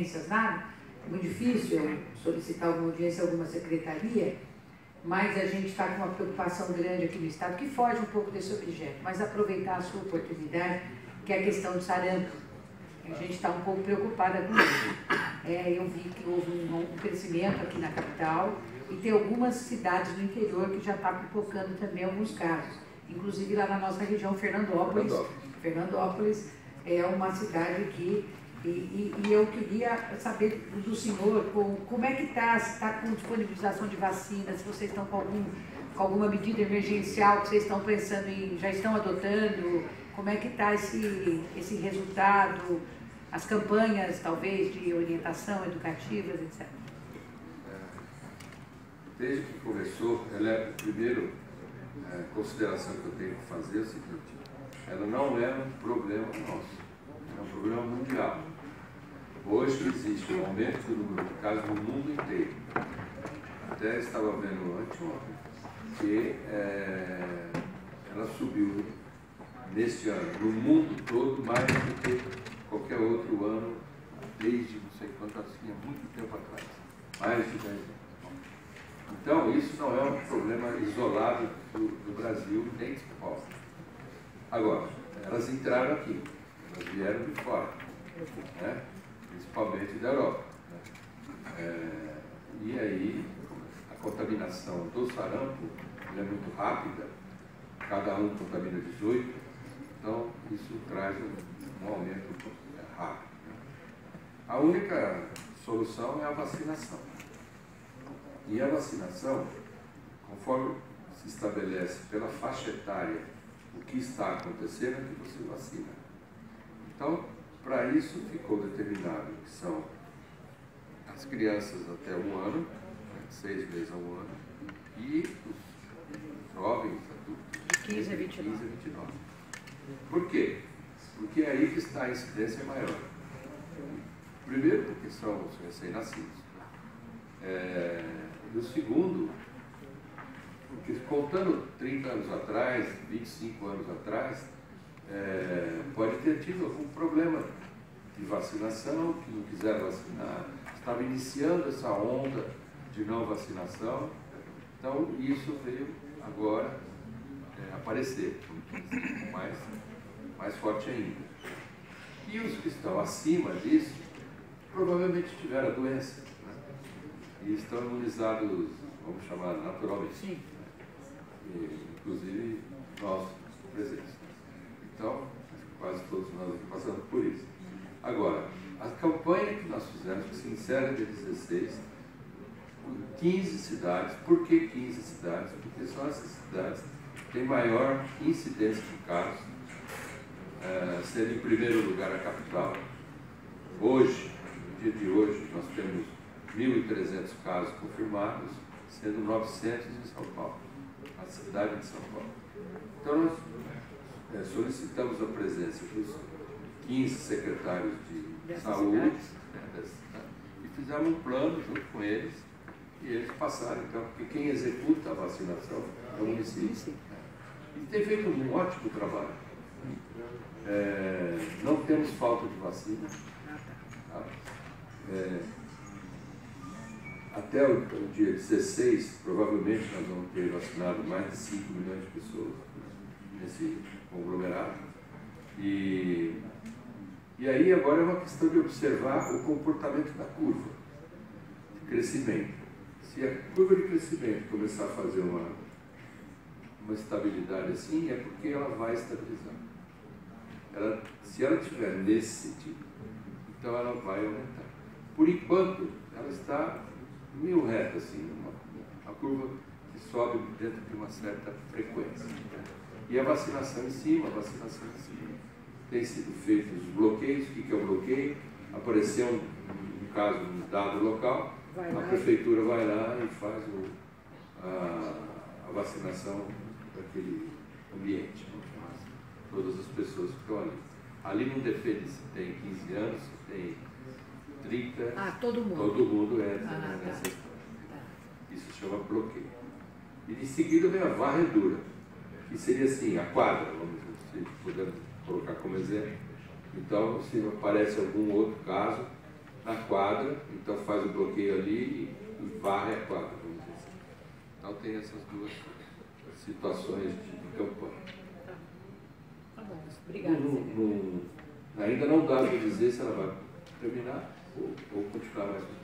audiências, nada. É muito difícil solicitar alguma audiência alguma secretaria, mas a gente está com uma preocupação grande aqui no Estado, que foge um pouco desse objeto, mas aproveitar a sua oportunidade, que é a questão do sarampo. A gente está um pouco preocupada com isso. É, eu vi que houve um, um, crescimento aqui na capital e tem algumas cidades do interior que já está pipocando também alguns casos. Inclusive lá na nossa região, Fernandópolis. Fernandópolis, Fernandópolis é uma cidade que e, e, e, eu queria saber do senhor com, como é que está, se está com disponibilização de vacinas, se vocês estão com, algum, com alguma medida emergencial que vocês estão pensando em, já estão adotando, como é que está esse, esse resultado, as campanhas talvez de orientação educativas, etc. É, desde que começou, ela é, primeiro, é, consideração que eu tenho que fazer é o seguinte, ela não é um problema nosso, é um problema mundial Hoje existe um aumento do número de no mundo inteiro. Até estava vendo anteontem que é, ela subiu neste ano, no mundo todo, mais do que qualquer outro ano, desde não sei quanto, assim, há muito tempo atrás. Mais de 10 anos. Então, isso não é um problema isolado do, do Brasil nem de São Paulo. Agora, elas entraram aqui, elas vieram de fora. Né? Principalmente da Europa. Né? É, e aí, a contaminação do sarampo é muito rápida, cada um contamina 18, então isso traz um, um aumento rápido. Né? A única solução é a vacinação. E a vacinação, conforme se estabelece pela faixa etária o que está acontecendo, é que você vacina. Então, para isso ficou determinado que são as crianças até um ano, né, seis meses a um ano, e os jovens adultos de 15 a 29. 15 a 29. Por quê? Porque é aí que está a incidência maior. Primeiro, porque são os recém-nascidos. É, e o segundo, porque contando 30 anos atrás, 25 anos atrás, é, pode ter tido algum problema de vacinação, que não quiseram vacinar, estava iniciando essa onda de não vacinação, então isso veio agora é, aparecer, mais, mais forte ainda. E os que estão acima disso, provavelmente tiveram a doença, né? e estão imunizados, vamos chamar naturalmente. Sim. E, inclusive nós presentes. Então, quase todos nós aqui passamos por isso. Agora, a campanha que nós fizemos, que se encerra dia 16, 15 cidades. Por que 15 cidades? Porque são essas cidades que têm maior incidência de casos, é, sendo em primeiro lugar a capital. Hoje, no dia de hoje, nós temos 1.300 casos confirmados, sendo 900 em São Paulo, a cidade de São Paulo. Então, nós é, solicitamos a presença dos 15 secretários de saúde né, e fizemos um plano junto com eles e eles passaram, então, porque quem executa a vacinação é o município. E tem feito um ótimo trabalho. É, não temos falta de vacina. Tá? É, até o, o, dia 16, provavelmente nós vamos ter vacinado mais de 5 milhões de pessoas nesse conglomerado. E, e aí agora é uma questão de observar o comportamento da curva de crescimento. Se a curva de crescimento começar a fazer uma, uma estabilidade assim, é porque ela vai estabilizar. Ela, se ela estiver nesse sentido, então ela vai aumentar. Por enquanto, ela está meio reta, assim, uma, a curva que sobe dentro de uma certa frequência. Né? E a vacinação em cima, a vacinação em cima. Tem sido feito os bloqueios, o que é o bloqueio? Apareceu um, um caso um dado local, vai a lá. prefeitura vai lá e faz o, a, a, vacinação daquele ambiente, todas as pessoas que estão ali. Ali não depende se tem 15 anos, se tem 30. Ah, todo mundo. Todo mundo entra ah, né, nessa tá. Isso chama bloqueio. E de seguida vem a varredura que seria assim, a quadra, vamos, se puder colocar como exemplo. Então, se aparece algum outro caso, na quadra, então faz o bloqueio ali e varre a quadra, vamos dizer assim. Então tem essas duas situações de, campanha. Tá bom, obrigada. Ainda não dá para dizer se ela vai terminar ou, ou continuar mais um tempo.